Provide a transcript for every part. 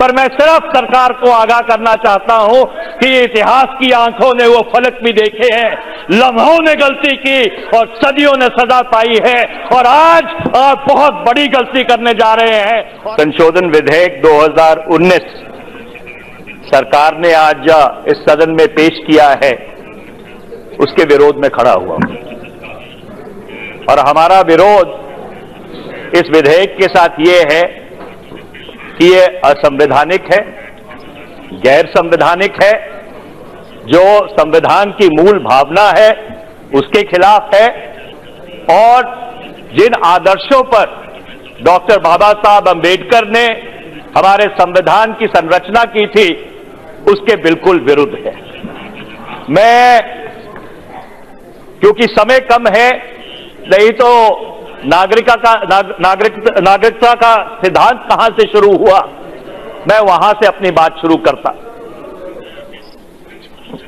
पर मैं सिर्फ़ सरकार को आगाह करना चाहता हूँ कि इतिहास की आँखों ने वो फलक भी देखे हैं, लम्हों ने गलती की और सदियों ने सजा पाई है और आज आप बहुत बड़ी गलती करने जा रहे हैं। संशोधन विधेयक 2019 सरकार ने आज इस सदन में पेश किया है, उसके विरोध में खड़ा हुआ और हमारा विरोध इस विधेयक के साथ ये है ये असंवैधानिक है गैर संवैधानिक है, जो संविधान की मूल भावना है, उसके खिलाफ है, और जिन आदर्शों पर डॉक्टर बाबा साहब अंबेडकर ने हमारे संविधान की संरचना की थी, उसके बिल्कुल विरुद्ध है। मैं, क्योंकि समय कम है, नहीं तो नागरिका का नाग, नागरिक नागरिकता का सिद्धांत कहाँ से शुरू हुआ? मैं वहाँ से अपनी बात शुरू करता।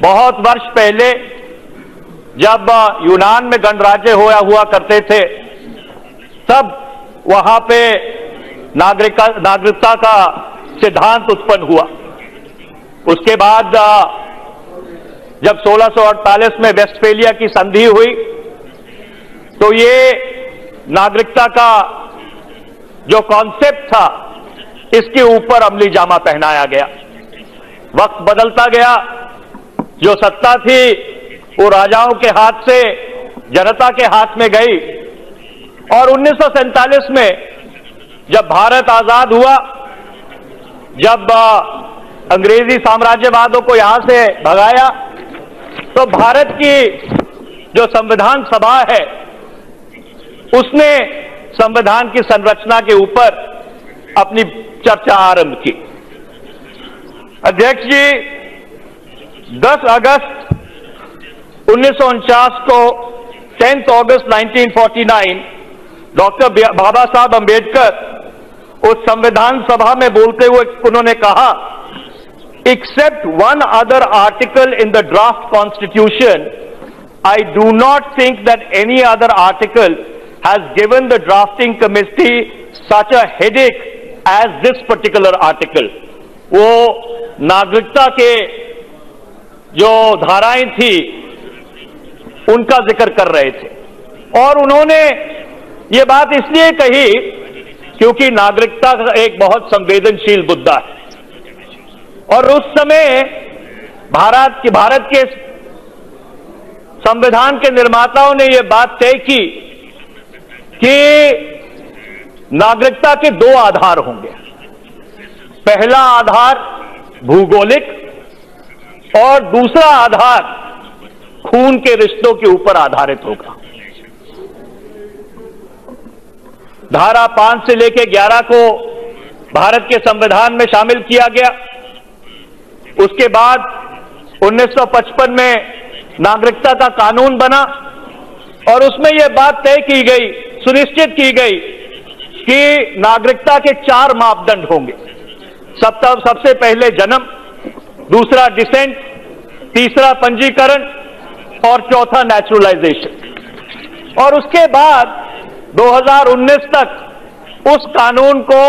बहुत वर्ष पहले जब यूनान में गणराज्य होया हुआ करते थे तब वहाँ पे नागरिका नागरिकता का सिद्धांत उत्पन्न हुआ। उसके बाद जब 1648 में वेस्टफेलिया की संधि हुई तो ये नागरिकता का जो कॉन्सेप्ट था, इसके ऊपर अमली जामा पहनाया गया। वक्त बदलता गया। जो सत्ता थी, वो राजाओं के हाथ से, जनता के हाथ में गई। और उन्नीस सौ सैंतालीस में, जब भारत आज़ाद हुआ, जब अंग्रेज़ी साम्राज्यवादों को यहाँ से भगाया तो भारत की जो संविधान सभा है उसने संविधान की संरचना के ऊपर अपनी चर्चा आरंभ की। अध्यक्ष जी 10 अगस्त उन्नीस सौ उनचास को 10 अगस्त 1949 डॉक्टर बाबा साहब अंबेडकर उस संविधान सभा में बोलते हुए उन्होंने कहा except one other article in the draft constitution, I do not think that any other article has given the drafting committee such a headache as this particular article. वो नागरिकता के जो धाराएँ थी, उनका ज़िक्र कर रहे थे और उन्होंने ये बात इसलिए कही क्योंकि नागरिकता एक बहुत संवेदनशील मुद्दा है और उस समय भारत की, भारत के संविधान के निर्माताओं ने यह बात तय की कि नागरिकता के दो आधार होंगे। पहला आधार भूगोलिक और दूसरा आधार खून के रिश्तों के ऊपर आधारित होगा। धारा पाँच से लेकर ग्यारह को भारत के संविधान में शामिल किया गया। उसके बाद 1955 में नागरिकता का कानून बना और उसमें यह बात तय की गई सुनिश्चित की गई कि नागरिकता के चार मापदंड होंगे। सब सबसे पहले जन्म, दूसरा डिसेंट, तीसरा पंजीकरण और चौथा नेचुरलाइजेशन और उसके बाद 2019 तक उस कानून को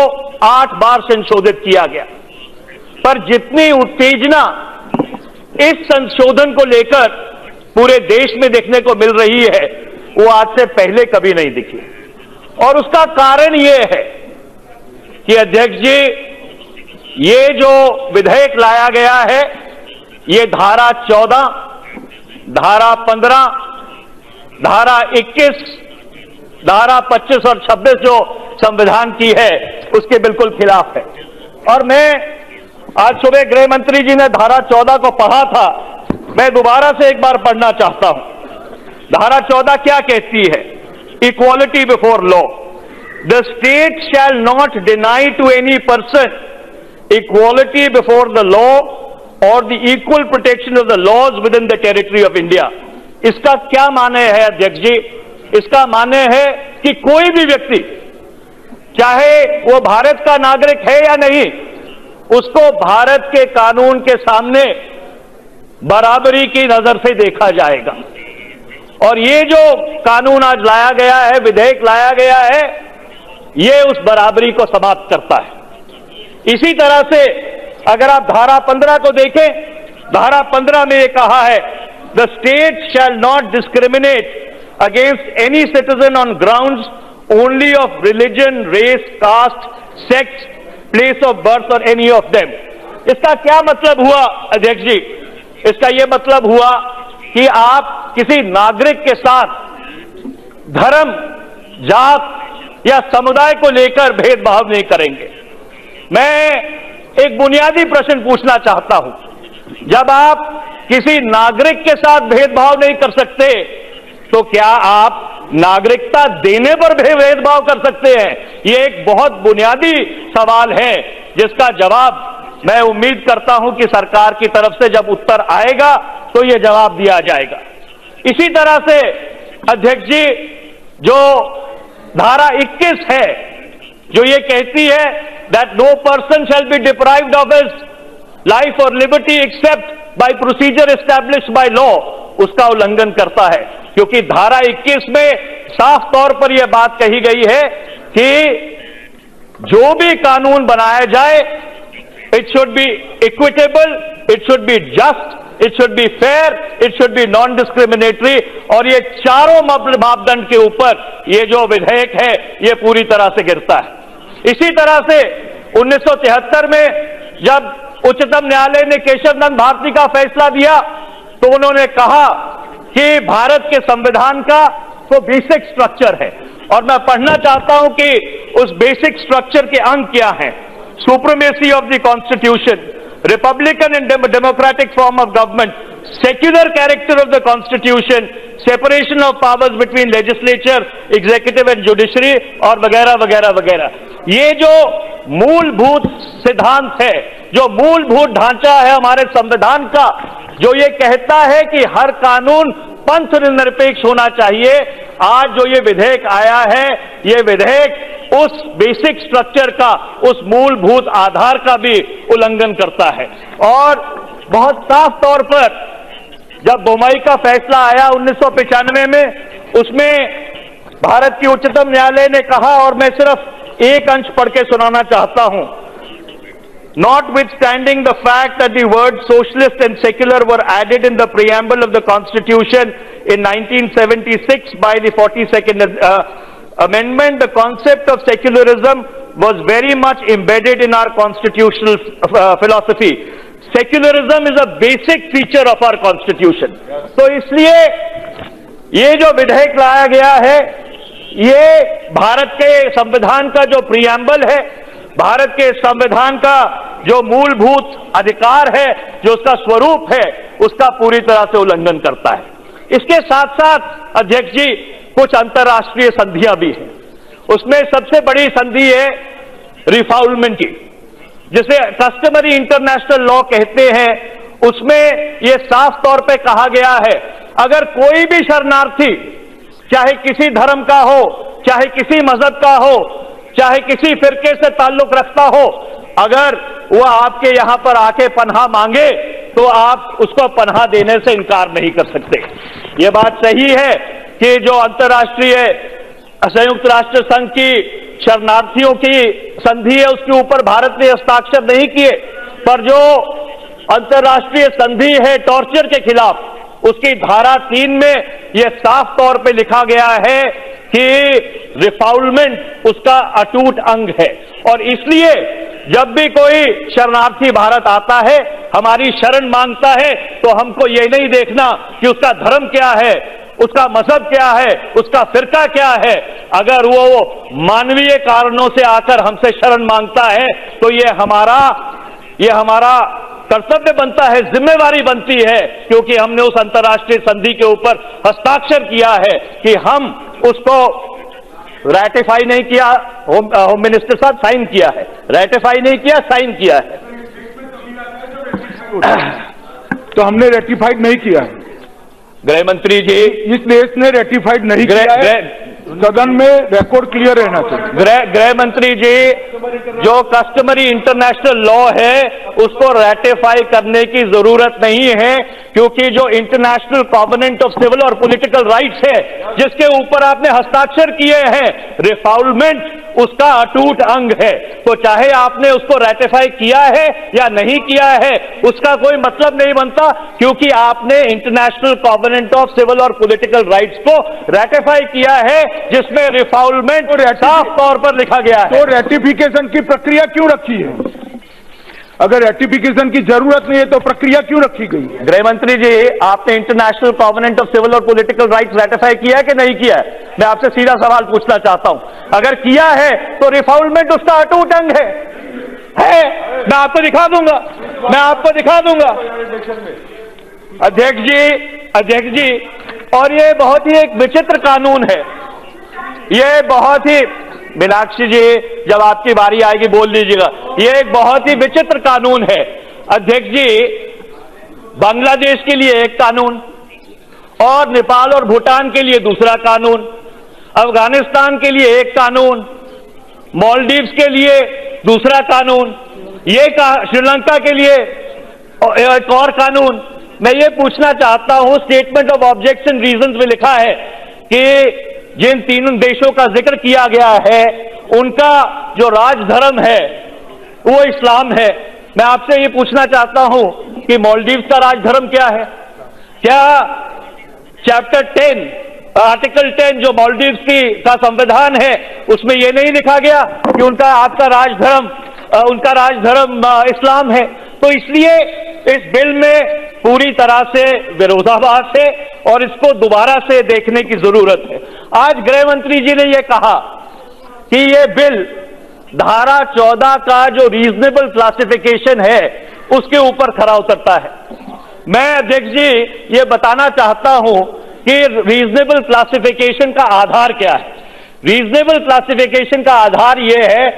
आठ बार संशोधित किया गया। पर जितनी उत्तेजना इस संशोधन को लेकर पूरे देश में देखने को मिल रही है वो आज से पहले कभी नहीं दिखी। और उसका कारण ये है कि अध्यक्ष जी ये जो विधेयक लाया गया है ये धारा 14, धारा 15, धारा 21, धारा 25 और 26 जो संविधान की है उसके बिल्कुल खिलाफ है। और मैं आज सुबह गृह मंत्री जी ने धारा चौदह को पढ़ा था मैं दोबारा से एक बार पढ़ना चाहता हूँ। धारा चौदह क्या कहती है? Equality before law the state shall not deny to any person equality before the law और the equal protection of the laws within the territory of India इसका क्या माने है अध्यक्ष जी? इसका माने है कि कोई भी व्यक्ति, चाहे वो भारत का नागरिक है या नहीं, उसको भारत के कानून के सामने बराबरी की नज़र से देखा जाएगा। और ये जो कानून आज लाया गया है, विधेयक लाया गया है, ये उस बराबरी को समाप्त करता है। इसी तरह से अगर आप धारा पंद्रह को देखें, धारा पंद्रह में ये कहा है the state shall not discriminate against any citizen on ground only of religion race caste sex place of birth और एनी ऑफ़ देम इसका क्या मतलब हुआ, अध्यक्ष जी? इसका यह मतलब हुआ कि आप किसी नागरिक के साथ धर्म, जात या समुदाय को लेकर भेदभाव नहीं करेंगे। मैं एक बुनियादी प्रश्न पूछना चाहता हूँ। जब आप किसी नागरिक के साथ भेदभाव नहीं कर सकते तो क्या आप नागरिकता देने पर भी भेदभाव कर सकते हैं? यह एक बहुत बुनियादी सवाल है, जिसका जवाब मैं उम्मीद करता हूँ कि सरकार की तरफ़ से जब उत्तर आएगा तो यह जवाब दिया जाएगा। इसी तरह से अध्यक्ष जी, जो धारा 21 है, जो ये कहती है that no person shall be deprived of his life और liberty except by procedure establish by law उसका उल्लंघन करता है। क्योंकि धारा 21 में साफ़ तौर पर यह बात कही गई है कि जो भी कानून बनाया जाए it should be equitable it should be just it should be fair it should be non discriminatory और ये चारों मापदंड के ऊपर ये जो विधेयक है, ये पूरी तरह से गिरता है। इसी तरह से 1973 में जब उच्चतम न्यायालय ने केशव नंद भारती का फैसला दिया तो उन्होंने कहा कि भारत के संविधान का तो बेसिक स्ट्रक्चर है। और मैं पढ़ना चाहता हूँ कि उस बेसिक स्ट्रक्चर के अंग क्या हैं। Supremacy of the constitution republican and dem democratic form of government, secular character of the constitution, separation of powers between legislature, executive and judiciary और वगैरह वगैरह वगैरह ये जो मूलभूत सिद्धांत है जो मूलभूत ढांचा है हमारे संविधान का जो ये कहता है कि हर कानून पंथ निरपेक्ष होना चाहिए आज जो ये विधेयक आया है ये विधेयक उस बेसिक स्ट्रक्चर का उस मूलभूत आधार का भी उल्लंघन करता है। और बहुत साफ़ तौर पर जब बोमाई का फैसला आया उन्नीस में, उसमें भारत की उच्चतम न्यायालय ने कहा, और मैं सिर्फ़ एक अंश पढ़ के सुनाना चाहता हूँ। Notwithstanding the fact that the word socialist and secular were added in the preamble of the constitution in nineteen seventy six by the forty second amendment, the concept of secularism was very much embedded in our constitutional uh, philosophy. Secularism is a basic feature of our constitution. तो इसलिए ये जो विधेयक लाया गया है ये भारत के संविधान का जो प्रियम्बल है भारत के संविधान का जो मूलभूत अधिकार है जो उसका स्वरूप है उसका पूरी तरह से उल्लंघन करता है इसके साथ साथ अध्यक्ष जी कुछ अंतर्राष्ट्रीय संधियाँ भी हैं उसमें सबसे बड़ी संधि है रिफाउलमेंट की। जिसे कस्टमरी इंटरनेशनल लॉ कहते हैं, उसमें यह साफ़ तौर पे कहा गया है, अगर कोई भी शरणार्थी, चाहे किसी धर्म का हो, चाहे किसी मज़हब का हो, चाहे किसी फिरके से ताल्लुक रखता हो, अगर वह आपके यहाँ पर आके पन्हा मांगे तो आप उसको पन्हा देने से इनकार नहीं कर सकते। यह बात सही है कि जो अंतर्राष्ट्रीय संयुक्त राष्ट्र संघ की शरणार्थियों की संधि है, उसके ऊपर भारत ने हस्ताक्षर नहीं किए। पर जो अंतर्राष्ट्रीय संधि है टॉर्चर के खिलाफ, उसकी धारा तीन में यह साफ़ तौर पे लिखा गया है कि रिफाउलमेंट उसका अटूट अंग है। और इसलिए जब भी कोई शरणार्थी भारत आता है, हमारी शरण माँगता है तो हमको यह नहीं देखना कि उसका धर्म क्या है। उसका मज़हब क्या है? उसका फिरका क्या है? अगर वो मानवीय कारणों से आकर हमसे शरण माँगता है तो ये हमारा ये हमारा कर्तव्य बनता है जिम्मेवारी बनती है क्योंकि हमने उस अंतर्राष्ट्रीय संधि के ऊपर हस्ताक्षर किया है कि हम उसको रेटिफाई नहीं किया होम, होम मिनिस्टर साहब साइन किया है। रेटिफाई नहीं किया साइन किया है। तो हमने रेटिफाइड नहीं किया। है गृह मंत्री जी इस देश ने रेटिफाइड नहीं ग्रे, किया है। सदन में रिकॉर्ड क्लियर रहना चाहिए। गृह गृह मंत्री जी जो कस्टमरी इंटरनेशनल लॉ है उसको रेटिफाई करने की ज़रूरत नहीं है। क्योंकि जो इंटरनेशनल कॉवनेंट ऑफ़ सिविल और पॉलिटिकल राइट्स है जिसके ऊपर आपने हस्ताक्षर किए हैं रिफाउलमेंट उसका अटूट अंग है। तो चाहे आपने उसको रेटिफाई किया है या नहीं किया है उसका कोई मतलब नहीं बनता क्योंकि आपने इंटरनेशनल कॉवनेंट ऑफ़ सिविल और पॉलिटिकल राइट्स को रेटिफाई किया है जिसमें रिफॉल्वमेंट साफ़ तौर पर लिखा गया है। तो रेटिफिकेशन की प्रक्रिया क्यों रखी है? अगर रेटिफिकेशन की ज़रूरत नहीं है तो प्रक्रिया क्यों रखी गई गृह मंत्री जी आपने इंटरनेशनल कॉवनेंट ऑफ़ सिविल और पॉलिटिकल राइट्स रेटिफाई किया है कि नहीं किया है? मैं आपसे सीधा सवाल पूछना चाहता हूँ। अगर किया है तो रिफाउलमेंट उसका अटूट अंग है। है। मैं आपको दिखा दूँगा। मैं आपको दिखा दूँगा। अध्यक्ष जी अध्यक्ष जी और ये बहुत ही एक विचित्र कानून है। ये बहुत ही मीनाक्षी जी, जब आपकी बारी आएगी, बोल लीजिएगा ये एक बहुत ही विचित्र कानून है। अध्यक्ष जी, बांग्लादेश के लिए एक कानून और नेपाल और भूटान के लिए दूसरा कानून, अफ़गानिस्तान के लिए एक कानून मॉलडीव्स के लिए दूसरा कानून, ये का, श्रीलंका के लिए एक और कानून। मैं ये पूछना चाहता हूँ स्टेटमेंट ऑफ़ ऑब्जेक्शन रीजंस में लिखा है कि जिन तीनों देशों का ज़िक्र किया गया है, उनका जो राजधर्म है, वो इस्लाम है। मैं आपसे ये पूछना चाहता हूँ कि मॉलडीव का राजधर्म क्या है? क्या चैप्टर टेन आर्टिकल टेन जो मॉलडीव की का संविधान है, उसमें यह नहीं लिखा गया कि उनका आपका राजधर्म उनका राजधर्म इस्लाम है? तो इसलिए इस बिल में पूरी तरह से विरोधाभास है और इसको दोबारा से देखने की ज़रूरत है। आज गृह मंत्री जी ने यह कहा कि यह बिल धारा 14 का जो रीजनेबल क्लासिफिकेशन है, उसके ऊपर खरा उतरता है। मैं अध्यक्ष जी, ये बताना चाहता हूँ कि रीजनेबल क्लासिफिकेशन का आधार क्या है? रीजनेबल क्लासिफिकेशन का आधार यह है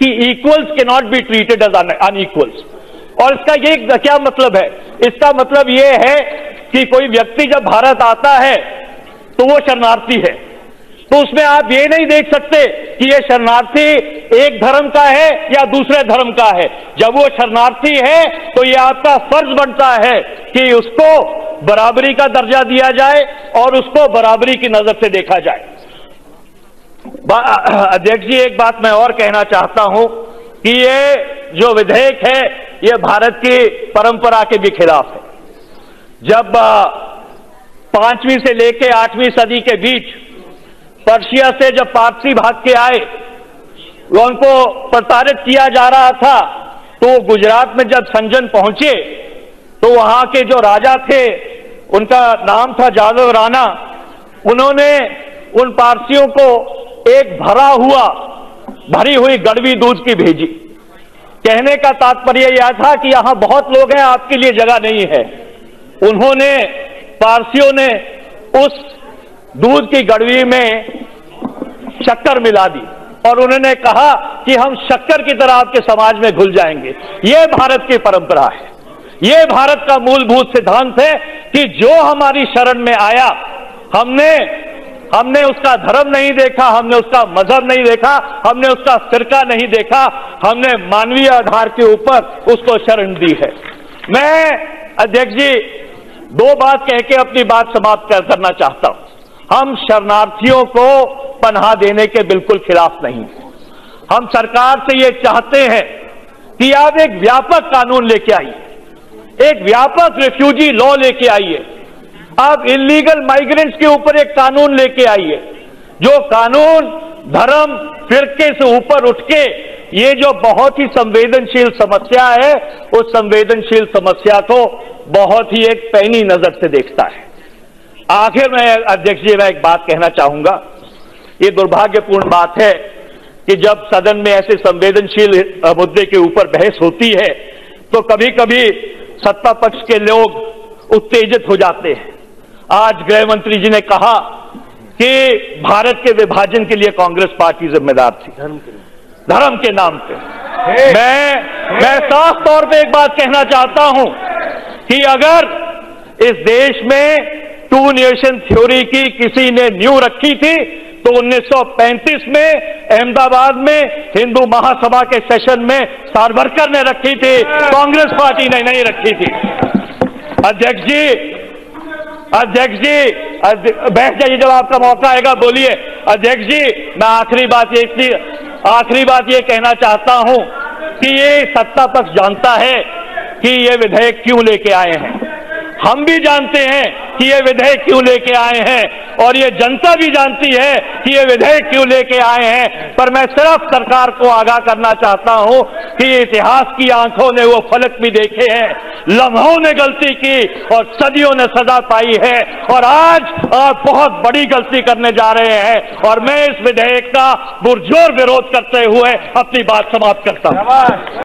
कि इक्वल्स के not be treated as unequals और इसका ये क्या मतलब है? इसका मतलब ये है कि कोई व्यक्ति जब भारत आता है तो वो शरणार्थी है। तो उसमें आप ये नहीं देख सकते कि ये शरणार्थी एक धर्म का है या दूसरे धर्म का है। जब वो शरणार्थी है तो ये आपका फ़र्ज़ बनता है कि उसको बराबरी का दर्जा दिया जाए और उसको बराबरी की नज़र से देखा जाए। अध्यक्ष जी, एक बात मैं और कहना चाहता हूँ कि ये जो विधेयक है ये भारत की परंपरा के भी खिलाफ है। जब पांचवीं से लेकर आठवीं सदी के बीच पर्शिया से जब पारसी भाग के आए, उनको प्रताड़ित किया जा रहा था तो गुजरात में जब संजन पहुँचे तो वहाँ के जो राजा थे, उनका नाम था जादव राणा। उन्होंने उन पारसियों को एक भरा हुआ, भरी हुई गड़वी दूध की भेजी। कहने का तात्पर्य यह था कि यहाँ बहुत लोग हैं, आपके लिए जगह नहीं है। उन्होंने, पारसियों ने उस दूध की गड़वी में शक्कर मिला दी और उन्होंने कहा कि हम शक्कर की तरह आपके समाज में घुल जाएँगे। यह भारत की परंपरा है। यह भारत का मूलभूत सिद्धांत है कि जो हमारी शरण में आया, हमने हमने उसका धर्म नहीं देखा, हमने उसका मज़हब नहीं देखा, हमने उसका फिरका नहीं देखा, हमने मानवीय आधार के ऊपर उसको शरण दी है। मैं अध्यक्ष जी, दो बात कह के अपनी बात समाप्त कर, करना चाहता हूँ। हम शरणार्थियों को पनाह देने के बिल्कुल खिलाफ नहीं हम सरकार से ये चाहते हैं कि आप एक व्यापक कानून लेके आइए, एक व्यापक रिफ्यूजी लॉ लेके आइए आप इलीगल माइग्रेंट्स के ऊपर एक कानून लेके आइए। जो कानून धर्म फिरके से ऊपर उठ के ये जो बहुत ही संवेदनशील समस्या है, उस संवेदनशील समस्या को बहुत ही एक पैनी नज़र से देखता है। आखिर में अध्यक्ष जी, मैं एक बात कहना चाहूँगा। ये दुर्भाग्यपूर्ण बात है कि जब सदन में ऐसे संवेदनशील मुद्दे के ऊपर बहस होती है तो कभी कभी सत्ता पक्ष के लोग उत्तेजित हो जाते हैं। आज गृह मंत्री जी ने कहा कि भारत के विभाजन के लिए कांग्रेस पार्टी जिम्मेदार थी। धर्म के नाम पे। मैं मैं साफ़ तौर पे एक बात कहना चाहता हूँ कि अगर इस देश में टू नेशन थ्योरी की किसी ने न्यू रखी थी तो 1935 में अहमदाबाद में हिंदू महासभा के सेशन में सारवरकर ने रखी थी कांग्रेस पार्टी ने नहीं रखी थी। अध्यक्ष जी अध्यक्ष जी बैठ जाइए, जब आपका मौका आएगा, बोलिए। अध्यक्ष जी, मैं आखिरी बात ये इसलिए, आखिरी बात ये कहना चाहता हूँ कि ये सत्ता पक्ष जानता है कि ये विधेयक क्यों लेके आए हैं। हम भी जानते हैं कि ये विधेयक क्यों लेके आए हैं? और ये जनता भी जानती है कि ये विधेयक क्यों लेके आए हैं। पर मैं सिर्फ़ सरकार को आगाह करना चाहता हूँ कि इतिहास की आँखों ने वो फलक भी देखे हैं। लम्हों ने गलती की और सदियों ने सजा पाई है। और आज आप बहुत बड़ी गलती करने जा रहे हैं। और मैं इस विधेयक का पुरजोर विरोध करते हुए अपनी बात समाप्त करता हूँ।